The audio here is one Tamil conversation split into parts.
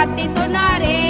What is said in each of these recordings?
வார்த்தை சொன்னாரே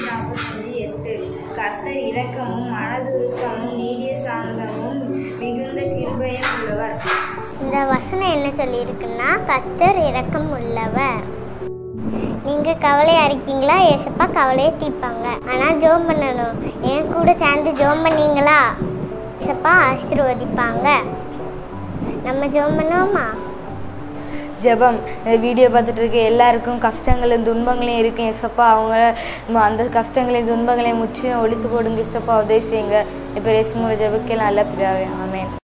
கர்த்தர் இரக்கமும் மனதுருக்கமும் நீடிய சாந்தமும் மிகுந்த கிருபையும் உள்ளவர். இந்த வசனம் என்ன சொல்லியிருக்குன்னா கத்தர் இரக்கம் உள்ளவர். நீங்க கவலையாக இருக்கீங்களா? ஏசப்பா கவலையை தீர்ப்பாங்க. ஆனா ஜோம் பண்ணணும். என் கூட சேர்ந்து ஜோம் பண்ணீங்களா? ஏசப்பா ஆசீர்வதிப்பாங்க. நம்ம ஜோம் பண்ணுவோமா? ஜெபம் வீடியோ பார்த்துட்டு இருக்க எல்லாருக்கும் கஷ்டங்களும் துன்பங்களையும் இருக்கும் எசப்பா அவங்க அந்த கஷ்டங்களையும் துன்பங்களையும் முற்றிலும் ஒழித்து போடுங்க எசப்பா உதவி செய்யுங்க. இப்போ ரேசுமோட ஜெபக்கே நல்ல பிதாவே. ஆமேன்.